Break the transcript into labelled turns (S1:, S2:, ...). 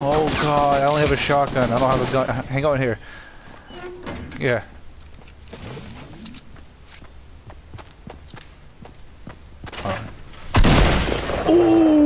S1: Oh god, I only have a shotgun. I don't have a gun. Hang on here. Yeah. Alright. Ooh!